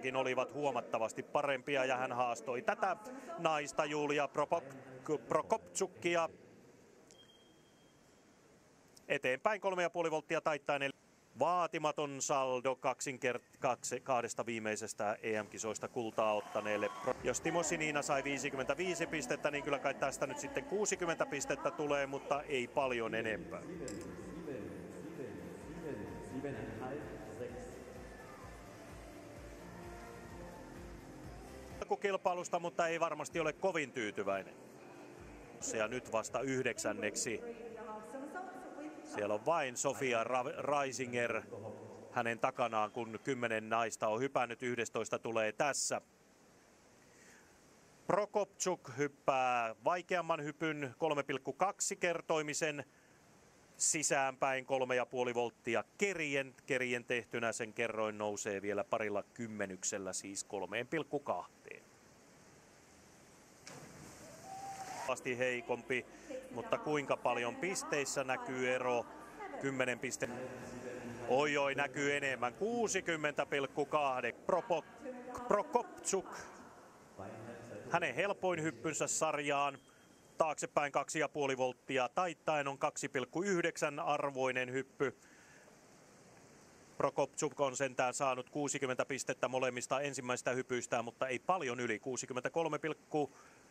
kilpailussakin olivat huomattavasti parempia ja hän haastoi tätä naista Julia Prokopczukia eteenpäin 3,5 volttia taittaen. Vaatimaton saldo kaksinkert- kaksi, kahdesta viimeisestä EM-kisoista kultaa ottaneelle. Jos Timo Sinina sai 55 pistettä, niin kyllä kai tästä nyt sitten 60 pistettä tulee, mutta ei paljon enempää. Kilpailusta, mutta ei varmasti ole kovin tyytyväinen. Ja nyt vasta yhdeksänneksi siellä on vain Sofia Reisinger hänen takanaan, kun kymmenen naista on hypännyt. 11 tulee tässä. Prokopchuk hyppää vaikeamman hypyn 3,2 kertoimisen sisäänpäin 3,5 volttia kerien. Kerien tehtynä sen kerroin nousee vielä parilla kymmenyksellä, siis 3,2. Vasti heikompi, mutta kuinka paljon pisteissä näkyy ero? 10 piste. Oi oi, näkyy enemmän. 60,2. Prokopchuk. Hänen helpoin hyppynsä sarjaan taaksepäin 2,5 volttia taittaen on 2,9 arvoinen hyppy. Prokopchuk on sentään saanut 60 pistettä molemmista ensimmäistä hypyistä, mutta ei paljon yli. 63,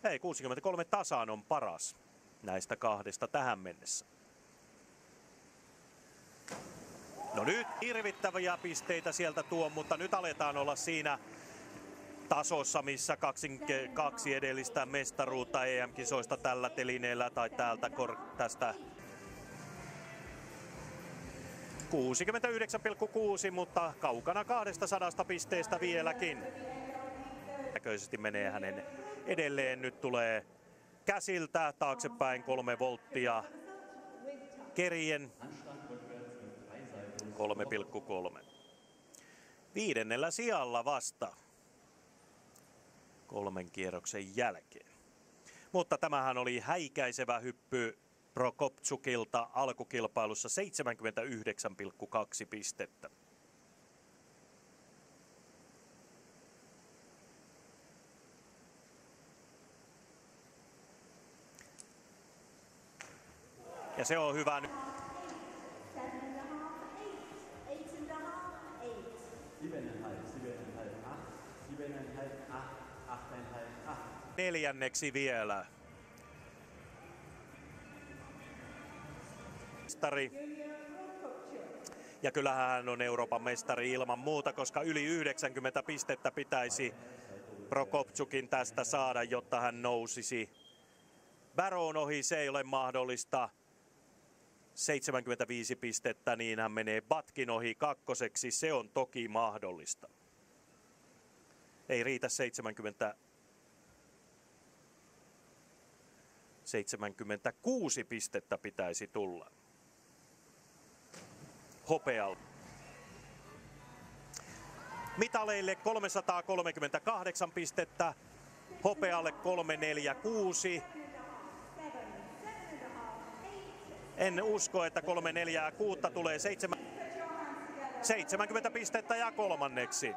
ei 63 tasaan on paras näistä kahdesta tähän mennessä. No nyt hirvittäviä pisteitä sieltä tuo, mutta nyt aletaan olla siinä tasossa, missä kaksi, kaksi edellistä mestaruutta EM-kisoista tällä telineellä tai täältä kor, tästä 69,6, mutta kaukana 200 pisteestä vieläkin. Näköisesti menee hänen edelleen. Nyt tulee käsiltä taaksepäin kolme volttia. Kerien 3,3. Viidennellä sijalla vasta kolmen kierroksen jälkeen. Mutta tämähän oli häikäisevä hyppy Prokopchukilta alkukilpailussa 79,2 pistettä. Ja se on hyvä nyt. Neljänneksi vielä. Mestari. Ja kyllähän hän on Euroopan mestari ilman muuta, koska yli 90 pistettä pitäisi Prokopchukin tästä saada, jotta hän nousisi. Baron ohi se ei ole mahdollista. 75 pistettä, niin hän menee Batkin ohi kakkoseksi. Se on toki mahdollista. Ei riitä 70 76 pistettä pitäisi tulla. Hopeal. Mitaleille 338 pistettä, hopealle 346. En usko, että 3, 4 ja 6 tulee 7, 70 pistettä ja kolmanneksi.